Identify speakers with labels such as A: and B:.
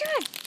A: turn.